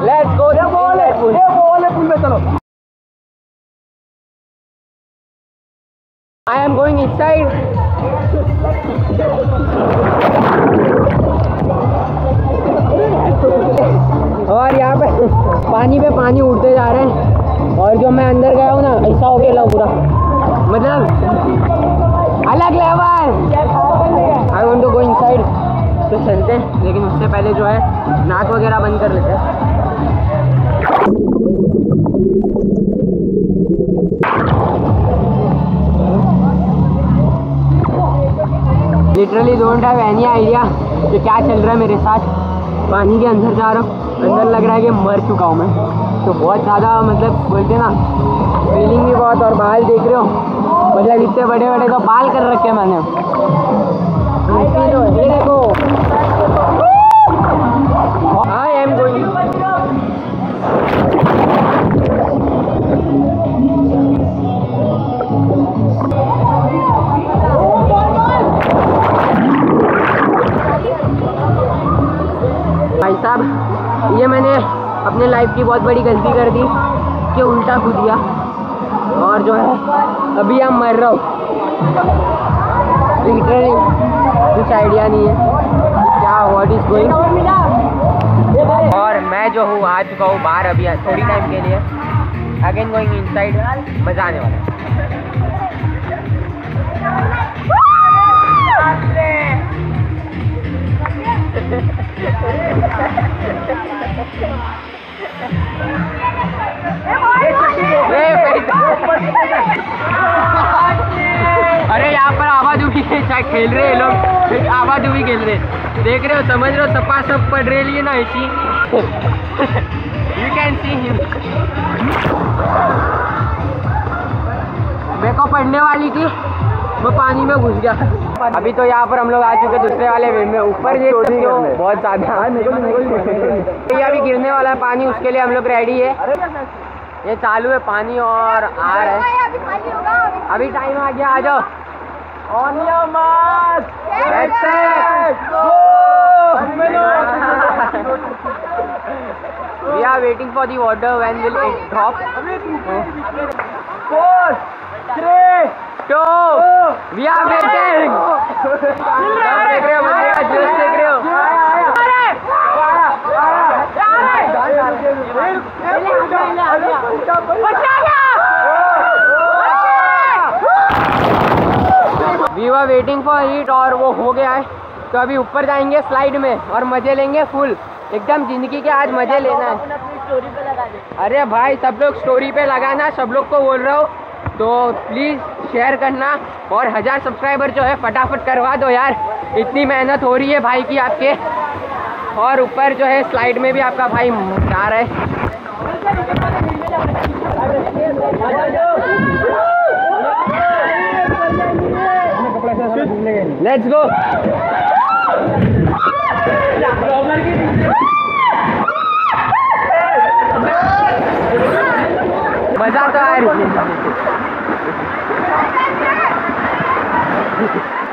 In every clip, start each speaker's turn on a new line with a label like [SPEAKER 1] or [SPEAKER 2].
[SPEAKER 1] Let's go ये ball है ये बॉल है पुल में चलो। आई एम गोइंग इनसाइड और यहाँ पे पानी पे पानी उड़ते जा रहे हैं। और जो मैं अंदर गया हूँ ना ऐसा हो गया पूरा। मतलब अलग level. I want to go inside तो चलते हैं। लेकिन उससे पहले जो है नाक वगैरह बंद कर लेते हैं। Literally don't have any idea कि क्या चल रहा है मेरे साथ। पानी के अंदर जा रहा हूँ। अंदर लग रहा है कि मर चुका हूँ मैं। तो बहुत ज़्यादा मतलब बोलते ना फीलिंग भी बहुत और बाल देख रहे हो। मतलब इतने बड़े बड़े तो बाल कर रखे मैंने। देखो। अपने की बहुत बड़ी गलती कर दी कि उल्टा खुद दिया और जो है, अभी हम मर रहा हूँ। कुछ आइडिया नहीं है क्या वॉट इज़ गोइंग और मैं जो हूँ, आ चुका हूँ बाहर अभी, थोड़ी टाइम के लिए। अगेन गोइंग इनसाइड मज़ा आने वाला है। खेल रहे हैं लोग। आवाजूबी खेल रहे हैं। देख रहे हो समझ रहे हो सपा सब पड़ रही है ना ऐसी। यू कैन सी हिम मेरे को पढ़ने वाली थी वो पानी में घुस गया। अभी तो यहाँ पर हम लोग आ चुके दूसरे वाले वे में। ऊपर सकते हो बहुत ज़्यादा। ये अभी गिरने वाला है पानी उसके लिए हम लोग रेडी है। ये चालू है पानी और आ रहा है। अभी टाइम आ गया आ जाओ। On your mark get set We are waiting for the water. When will it drop? Four, three, two. We are waiting. सब देख रहे हो बंदे जोश देख रहे हो we were waiting for heat और वो हो गया है। तो अभी ऊपर जाएँगे स्लाइड में और मज़े लेंगे फुल एकदम ज़िंदगी के आज मज़े लेना है। अरे भाई सब लोग स्टोरी पे लगाना सब लोग को बोल रहा हूँ। तो प्लीज़ शेयर करना और हज़ार सब्सक्राइबर जो है फटाफट करवा दो यार। इतनी मेहनत हो रही है भाई की आपके। और ऊपर जो है स्लाइड में भी आपका भाई जा रहा है। लेट्स गो मज़ा तो आ रही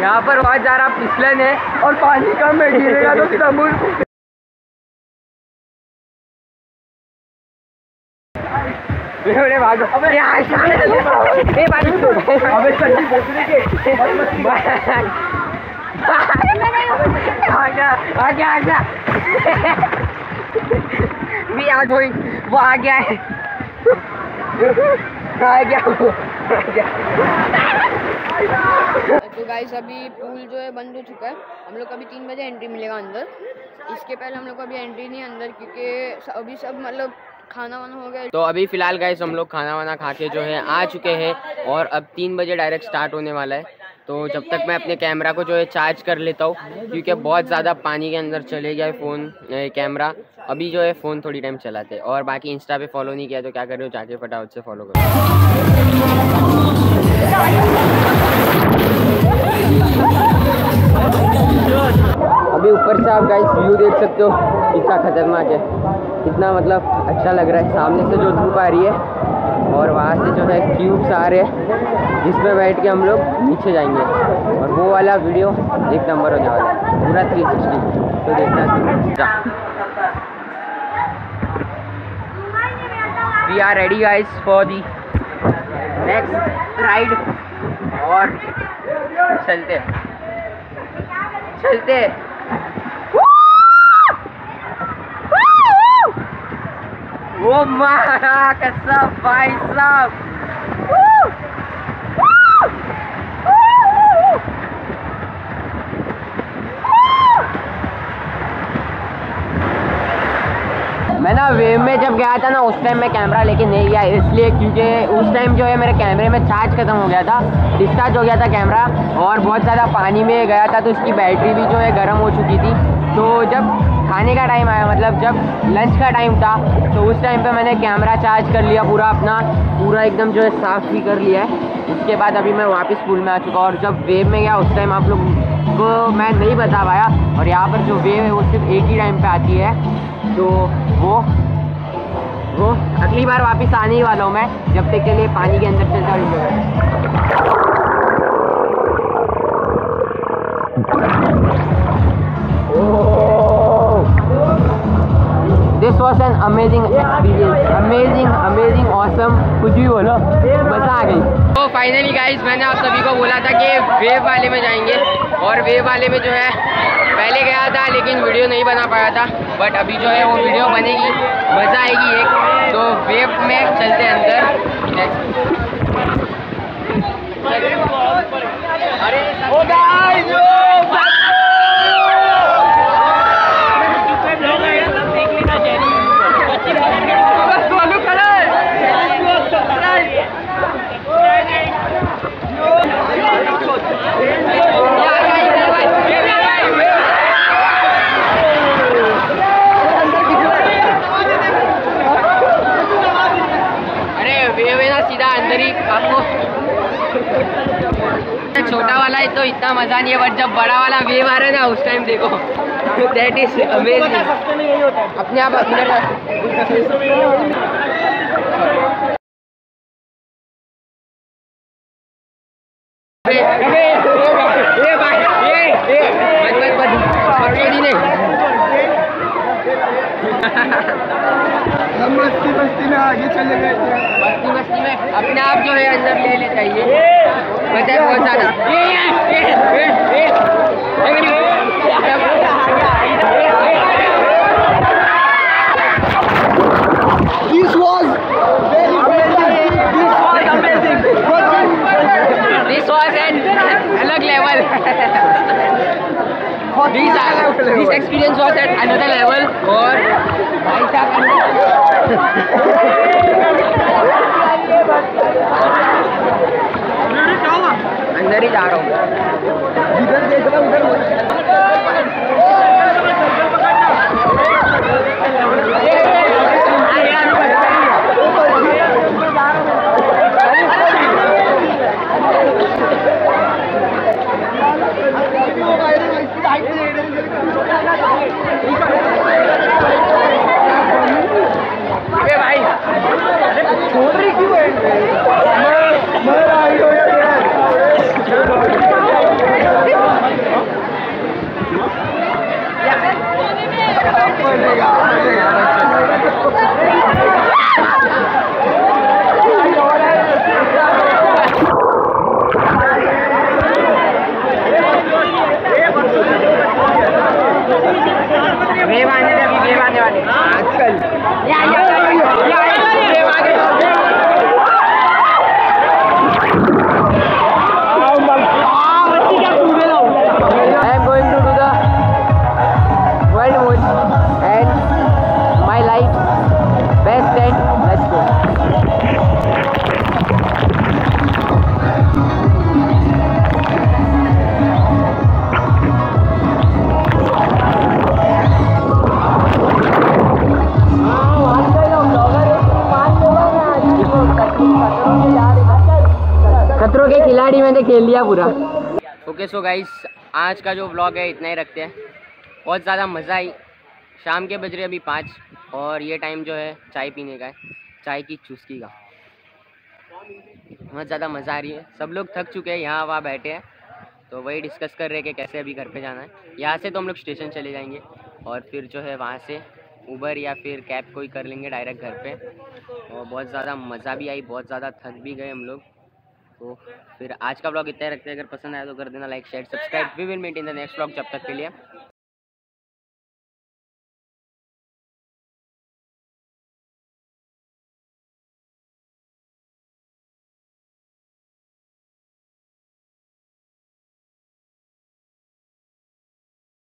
[SPEAKER 1] यहाँ पर बहुत ज़्यादा फिसलन है और पानी कम है, गिरेगा तो समुद्र अरे भागो अबे अबे सच्ची बोतली के वो आ गया है आ गया वो, आ गया
[SPEAKER 2] तो गाइस अभी पूल जो है बंद हो चुका है हम लोग को अभी तीन बजे एंट्री मिलेगा अंदर इसके पहले हम लोग को अभी एंट्री नहीं है अंदर क्योंकि अभी सब मतलब खाना वाना हो गया।
[SPEAKER 1] तो अभी फ़िलहाल गए हम लोग खाना वाना खा के जो है, आ चुके हैं और अब तीन बजे डायरेक्ट स्टार्ट होने वाला है। तो जब तक मैं अपने कैमरा को जो है चार्ज कर लेता हूँ, क्योंकि बहुत ज़्यादा पानी के अंदर चले गया है फ़ोन कैमरा अभी जो है फ़ोन थोड़ी टाइम चलाते और बाकी इंस्टा पे फॉलो नहीं किया तो क्या कर रहे हो जाके फटाफट से फॉलो करो। अभी ऊपर से आप गाइस व्यू देख सकते हो, कितना खतरनाक है। कितना मतलब अच्छा लग रहा है। सामने से जो धूप आ रही है और वहाँ से जो है क्यूब्स आ रहे हैं, जिसमें बैठ के हम लोग नीचे जाएँगे। और वो वाला वीडियो एक नंबर होने वाला है पूरा 360 तो देखना we are ready guys for the next ride और चलते चलते मारा कसम भाई साहब मैं ना वेव में जब गया था ना, उस टाइम मैं कैमरा लेके नहीं गया, इसलिए क्योंकि उस टाइम जो है मेरे कैमरे में चार्ज खत्म हो गया था डिस्चार्ज हो गया था कैमरा और बहुत ज़्यादा पानी में गया था तो उसकी बैटरी भी जो है गर्म हो चुकी थी। तो जब खाने का टाइम आया मतलब जब लंच का टाइम था तो उस टाइम पे मैंने कैमरा चार्ज कर लिया पूरा अपना, पूरा एकदम जो है साफ़ भी कर लिया है। उसके बाद अभी मैं वापस स्कूल में आ चुका और जब वेव में गया, उस टाइम आप लोग को मैं नहीं बता पाया। और यहाँ पर जो वेव है, वो सिर्फ़ एक ही टाइम पर आती है। तो वो वो, अगली बार वापस आने ही वाला हूँ मैं, जब तक के लिए पानी के अंदर चलता हूँ this was an amazing amazing amazing awesome कुछ भी बोलो, मज़ा आ गई। तो फाइनली गाइस मैंने आप सभी को बोला था कि वेव वाले में जाएँगे। और वेव वाले में जो है, पहले गया था, लेकिन वीडियो नहीं बना पाया था। बट अभी जो है, वो वीडियो बनेगी। मज़ा आएगी एक। तो वेव में चलते अंदर। अरे वेव है ना सीधा अंदर ही आपको छोटा वाला है तो नहीं है बट जब बड़ा वाला वेव आ रहा है ना उस टाइम देखो। दैट इज़ अमेजिंग अपने आप नहीं।
[SPEAKER 3] हम बस्ती में आगे चले गए
[SPEAKER 1] बस्ती बस्ती में अपने आप जो है अंदर ले ले जाइए बजाय बहुत ज़्यादा
[SPEAKER 3] This
[SPEAKER 1] experience was at another level. Or, I think. अंदर ही जा रहा हूँ। मैंने खेल लिया पूरा। ओके सो गाइस आज का जो व्लॉग है, इतना ही रखते हैं। बहुत ज़्यादा मज़ा आई। शाम के बज रहे अभी पाँच, और ये टाइम जो है, चाय पीने का है। चाय की चुस्की का। बहुत ज़्यादा मज़ा आ रही है। सब लोग थक चुके हैं, यहाँ वहाँ बैठे हैं। तो वही डिस्कस कर रहे हैं कि कैसे अभी घर पे जाना है। यहाँ से तो हम लोग स्टेशन चले जाएँगे, और फिर जो है वहाँ से उबर या फिर कैब कोई कर लेंगे डायरेक्ट घर पे। और बहुत ज़्यादा मज़ा भी आई, बहुत ज़्यादा थक भी गए हम लोग। तो फिर आज का ब्लॉग इतना रखते हैं। अगर पसंद आया तो कर देना like share subscribe we will meet in the next blog जब तक के लिए।